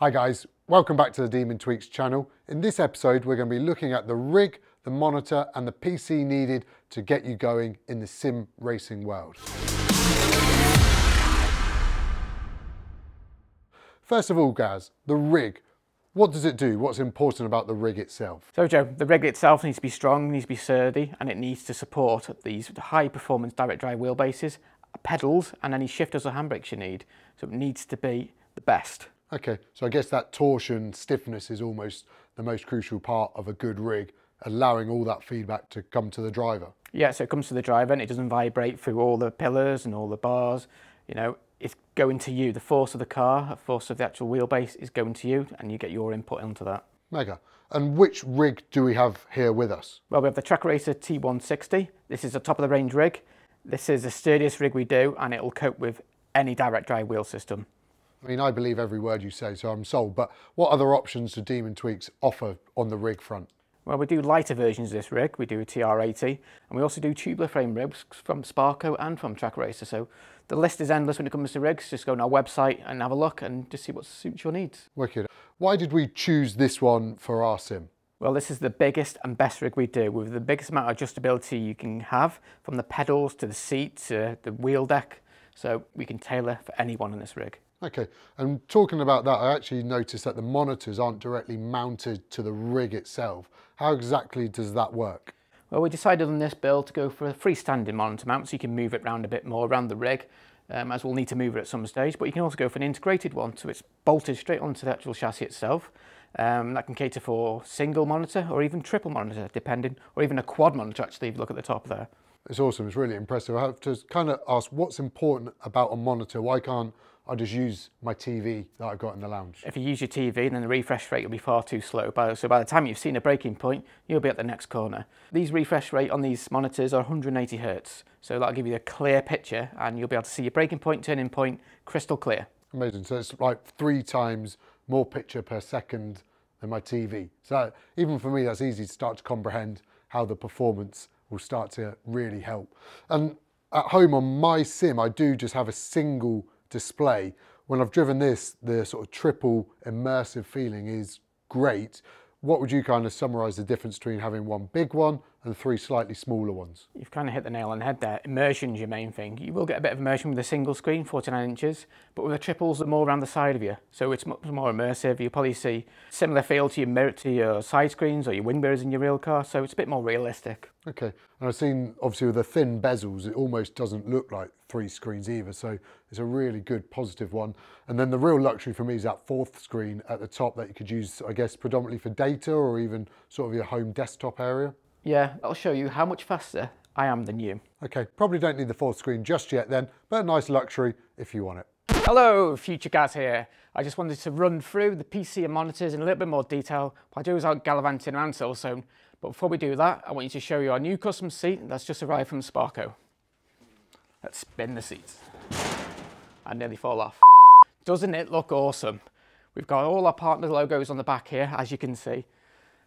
Hi guys, welcome back to the Demon Tweeks channel. In this episode, we're going to be looking at the rig, the monitor and the PC needed to get you going in the sim racing world. First of all, Gaz, the rig. What does it do? What's important about the rig itself? So Joe, the rig itself needs to be strong, needs to be sturdy, and it needs to support these high performance direct drive wheelbases, pedals, and any shifters or handbrakes you need. So it needs to be the best. Okay, so I guess that torsion stiffness is almost the most crucial part of a good rig, allowing all that feedback to come to the driver. Yeah, so it comes to the driver and it doesn't vibrate through all the pillars and all the bars. You know, it's going to you. The force of the car, the force of the actual wheelbase is going to you and you get your input into that. Mega. And which rig do we have here with us? Well, we have the Trak Racer T160. This is a top of the range rig. This is the sturdiest rig we do and it will cope with any direct drive wheel system. I mean, I believe every word you say, so I'm sold. But what other options do Demon Tweeks offer on the rig front? Well, we do lighter versions of this rig. We do a TR80, and we also do tubular frame rigs from Sparco and from Trak Racer. So the list is endless when it comes to rigs. Just go on our website and have a look and just see what suits your needs. Wicked. Why did we choose this one for our sim? Well, this is the biggest and best rig we do with the biggest amount of adjustability you can have from the pedals to the seat to the wheel deck. So we can tailor for anyone in this rig. Okay, and talking about that, I actually noticed that the monitors aren't directly mounted to the rig itself. How exactly does that work? Well, we decided on this build to go for a freestanding monitor mount so you can move it around a bit more around the rig, um, as we'll need to move it at some stage, but you can also go for an integrated one, so it's bolted straight onto the actual chassis itself. Um, that can cater for single monitor or even triple monitor, depending, or even a quad monitor actually, if you look at the top there. It's awesome, it's really impressive. I have to kind of ask what's important about a monitor? Why can't I just use my TV that I've got in the lounge? If you use your TV, then the refresh rate will be far too slow. So by the time you've seen a braking point, you'll be at the next corner. These refresh rate on these monitors are 180 hertz. So that'll give you a clear picture and you'll be able to see your braking point, turning point, crystal clear. Amazing. So it's like three times more picture per second than my TV. So even for me, that's easy to start to comprehend how the performance will start to really help. And at home on my sim, I do just have a single display. When I've driven this, the sort of triple immersive feeling is great. What would you kind of summarize the difference between having one big one and three slightly smaller ones? You've kind of hit the nail on the head there. Immersion's your main thing. You will get a bit of immersion with a single screen, 49 inches, but with the triples, they're more around the side of you. So it's much more immersive. You'll probably see similar feel to your mirror, to your side screens or your wing mirrors in your real car. So it's a bit more realistic. Okay, and I've seen obviously with the thin bezels, it almost doesn't look like three screens either. So it's a really good positive one. And then the real luxury for me is that fourth screen at the top that you could use, I guess, predominantly for data or even sort of your home desktop area. Yeah, I'll show you how much faster I am than you. Okay, probably don't need the fourth screen just yet then, but a nice luxury if you want it. Hello, Future Gaz here. I just wanted to run through the PC and monitors in a little bit more detail. What I do is out gallivanting around Silverstone. But before we do that, I want you to show you our new custom seat that's just arrived from Sparco. Let's spin the seats. I nearly fall off. Doesn't it look awesome? We've got all our partner logos on the back here, as you can see.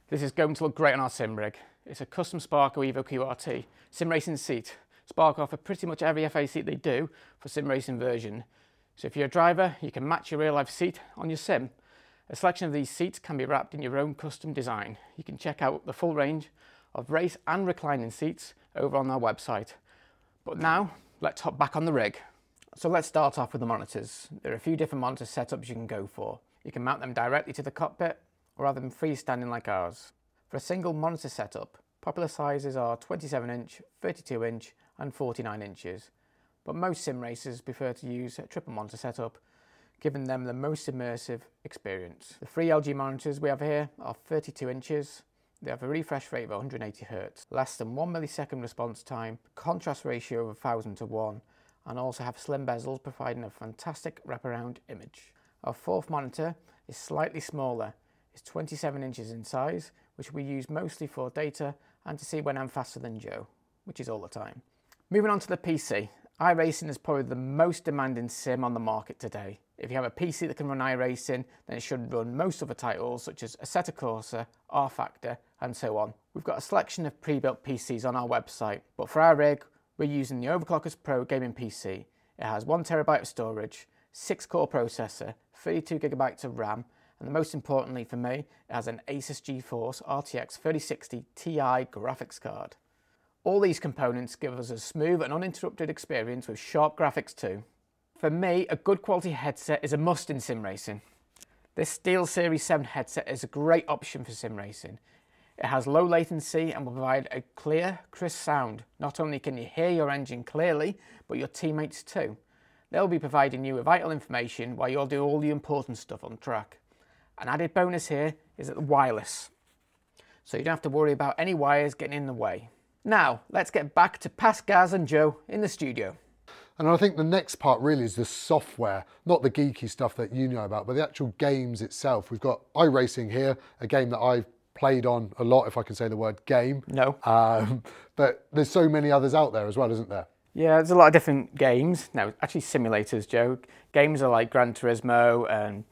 This is going to look great on our sim rig. It's a custom Sparco Evo QRT sim racing seat. Sparco offer pretty much every FA seat they do for sim racing version. So if you're a driver, you can match your real life seat on your sim. A selection of these seats can be wrapped in your own custom design. You can check out the full range of race and reclining seats over on our website. But now, let's hop back on the rig. So let's start off with the monitors. There are a few different monitor setups you can go for. You can mount them directly to the cockpit or have them freestanding like ours. For a single monitor setup, popular sizes are 27 inch, 32 inch and 49 inches. But most sim racers prefer to use a triple monitor setup, giving them the most immersive experience. The three LG monitors we have here are 32 inches, they have a refresh rate of 180 Hz, less than 1 millisecond response time, contrast ratio of 1000 to 1, and also have slim bezels providing a fantastic wraparound image. Our fourth monitor is slightly smaller, it's 27 inches in size, which we use mostly for data and to see when I'm faster than Joe, which is all the time. Moving on to the PC, iRacing is probably the most demanding sim on the market today. If you have a PC that can run iRacing, then it should run most other titles such as Assetto Corsa, R-Factor, and so on. We've got a selection of pre-built PCs on our website, but for our rig, we're using the Overclockers Pro gaming PC. It has 1TB of storage, 6 core processor, 32GB of RAM, and the most importantly for me, it has an Asus GeForce RTX 3060 Ti graphics card. All these components give us a smooth and uninterrupted experience with sharp graphics too. For me, a good quality headset is a must in sim racing. This SteelSeries 7 headset is a great option for sim racing. It has low latency and will provide a clear, crisp sound. Not only can you hear your engine clearly, but your teammates too. They'll be providing you with vital information while you'll do all the important stuff on track. An added bonus here is that the wireless. So you don't have to worry about any wires getting in the way. Now, let's get back to past Gaz and Joe in the studio. And I think the next part really is the software, not the geeky stuff that you know about, but the actual games itself. We've got iRacing here, a game that I've played on a lot, if I can say the word game. No. Um, but there's so many others out there as well, isn't there? Yeah, there's a lot of different games. No, actually simulators, Joe. Games are like Gran Turismo and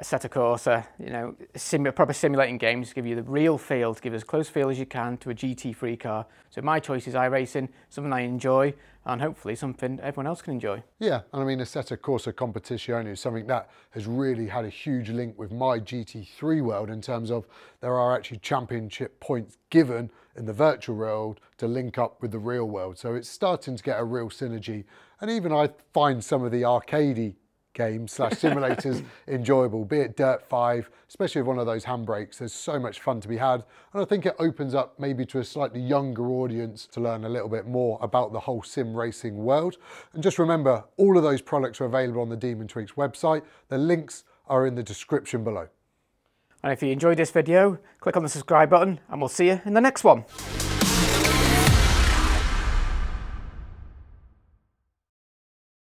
Assetto Corsa, you know, sim proper simulating games give you the real feel, to give as close feel as you can to a GT3 car. So my choice is iRacing, something I enjoy, and hopefully something everyone else can enjoy. Yeah, and I mean, Assetto Corsa Competizione is something that has really had a huge link with my GT3 world in terms of there are actually championship points given in the virtual world to link up with the real world. So it's starting to get a real synergy. And even I find some of the arcadey games slash simulators enjoyable, be it Dirt 5, especially with one of those handbrakes. There's so much fun to be had. And I think it opens up maybe to a slightly younger audience to learn a little bit more about the whole sim racing world. And just remember, all of those products are available on the Demon Tweeks website. The links are in the description below. And if you enjoyed this video, click on the subscribe button and we'll see you in the next one.